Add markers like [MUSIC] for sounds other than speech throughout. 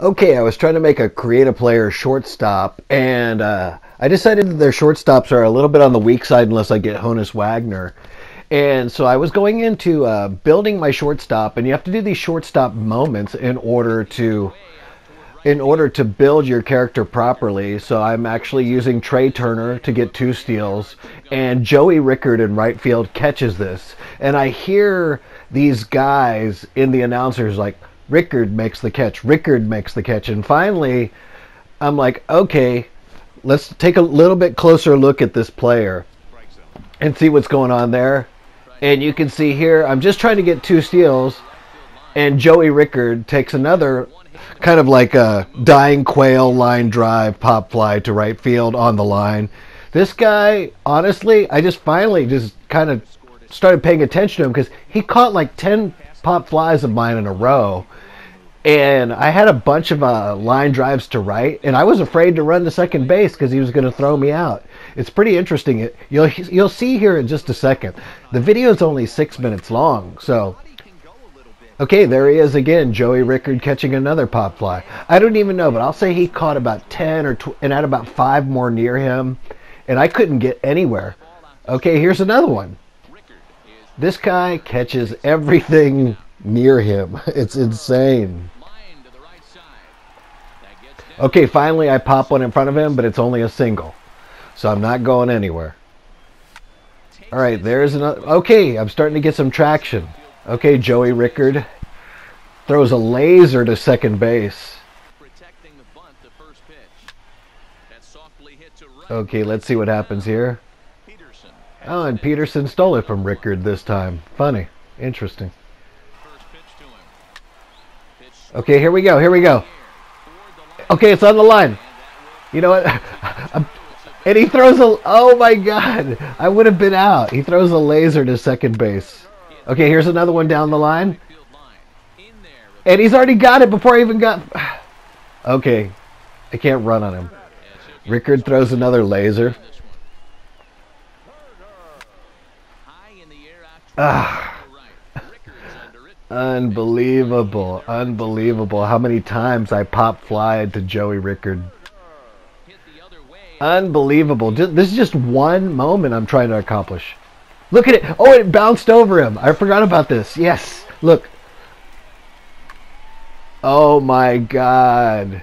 Okay, I was trying to make a create a player shortstop, and uh, I decided that their shortstops are a little bit on the weak side unless I get Honus Wagner. And so I was going into uh, building my shortstop, and you have to do these shortstop moments in order to in order to build your character properly. So I'm actually using Trea Turner to get two steals, and Joey Rickard in right field catches this, and I hear these guys in the announcers like Rickard makes the catch, Rickard makes the catch, and finally I'm like, okay, let's take a little bit closer look at this player and see what's going on there. And you can see here, I'm just trying to get two steals, and Joey Rickard takes another kind of like a dying quail line drive pop fly to right field on the line. This guy, honestly, I just finally just kind of started paying attention to him because he caught like 10 pop flies of mine in a row. And I had a bunch of uh, line drives to right, and I was afraid to run to second base because he was going to throw me out. It's pretty interesting. It, You'll you'll see here in just a second. The video is only six minutes long, so okay, there he is again. Joey Rickard catching another pop fly. I don't even know, but I'll say he caught about ten or tw- and had about five more near him, and I couldn't get anywhere. Okay, here's another one. This guy catches everything near him. [LAUGHS] It's insane. Okay, finally I pop one in front of him, but it's only a single. So I'm not going anywhere. All right, there's another. Okay, I'm starting to get some traction. Okay, Joey Rickard throws a laser to second base. Okay, let's see what happens here. Oh, and Peterson stole it from Rickard this time. Funny. Interesting. Okay, here we go. Here we go. Okay, it's on the line. You know what? [LAUGHS] and he throws a. Oh my God! I would have been out. He throws a laser to second base. Okay, here's another one down the line. And he's already got it before I even got. [SIGHS] Okay, I can't run on him. Rickard throws another laser. Ah. Unbelievable. Unbelievable. How many times I pop fly to Joey Rickard. Unbelievable. This is just one moment I'm trying to accomplish. Look at it. Oh, it bounced over him. I forgot about this. Yes. Look. Oh my god.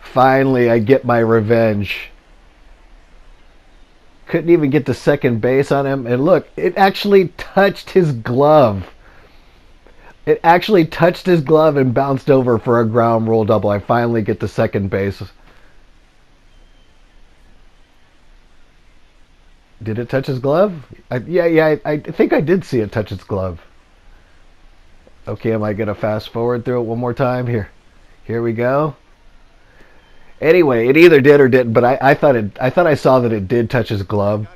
Finally, I get my revenge. Couldn't even get to second base on him. And look, it actually touched his glove. It actually touched his glove and bounced over for a ground rule double. I finally get to second base. Did it touch his glove? I, yeah, yeah, I, I think I did see it touch his glove. Okay, am I going to fast forward through it one more time? Here. Here we go. Anyway, it either did or didn't, but I, I thought it. I thought I saw that it did touch his glove.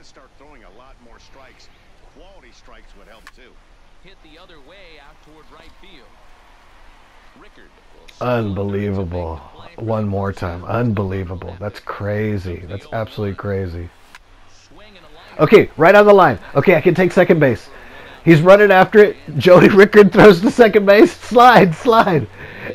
Unbelievable. One more time. Unbelievable. That's crazy. That's absolutely crazy. Okay, right on the line. Okay, I can take second base. He's running after it. Joey Rickard throws to second base. Slide, slide.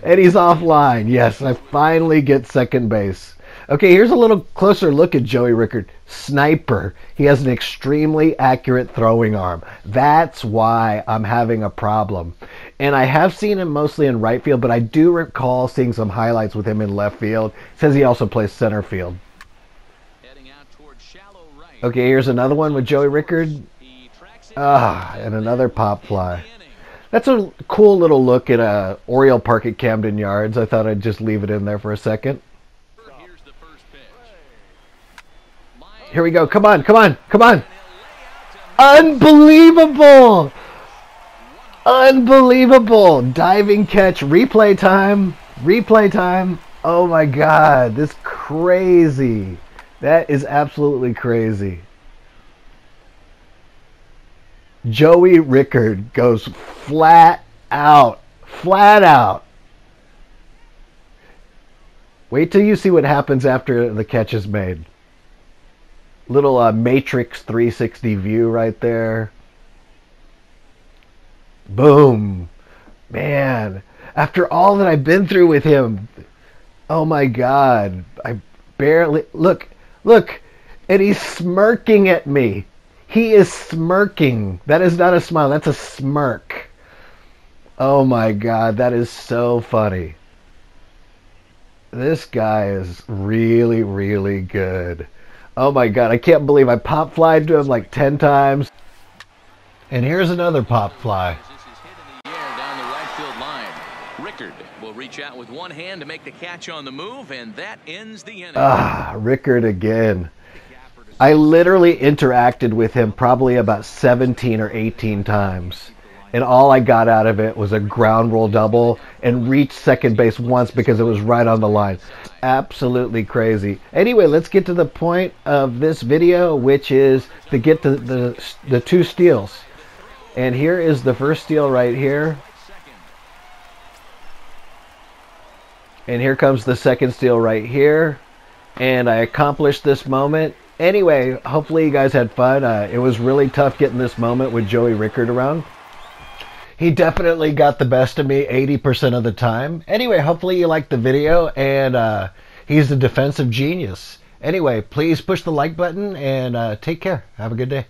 And he's offline. Yes, I finally get second base. Okay, here's a little closer look at Joey Rickard. Sniper. He has an extremely accurate throwing arm. That's why I'm having a problem. And I have seen him mostly in right field, but I do recall seeing some highlights with him in left field. says he also plays center field. Okay, here's another one with Joey Rickard. Ah, and another pop fly. That's a cool little look at uh, Oriole Park at Camden Yards. I thought I'd just leave it in there for a second. Here we go. Come on, come on, come on. Unbelievable! Unbelievable! Diving catch, replay time, replay time. Oh my god, this crazy. That is absolutely crazy. Joey Rickard goes flat out. Flat out. Wait till you see what happens after the catch is made. Little uh, Matrix 360 view right there. Boom. Man, after all that I've been through with him, Oh my god. I barely look look and he's smirking at me. He is smirking. That is not a smile, that's a smirk. Oh my god, that is so funny. This guy is really, really good. Oh my god, I can't believe I pop flied to him like 10 times. And here's another pop fly. Rickard will reach out with one hand to make the catch on the move, and that ends the inning. Ah, Rickard again. I literally interacted with him probably about 17 or 18 times. And all I got out of it was a ground rule double and reached second base once because it was right on the line. Absolutely crazy. Anyway, let's get to the point of this video, which is to get the, the, the two steals. And here is the first steal right here. And here comes the second steal right here. And I accomplished this moment anyway, hopefully you guys had fun. Uh, it was really tough getting this moment with Joey Rickard around. He definitely got the best of me 80% of the time. Anyway, hopefully you liked the video, and uh, he's a defensive genius. Anyway, please push the like button and uh, take care. Have a good day.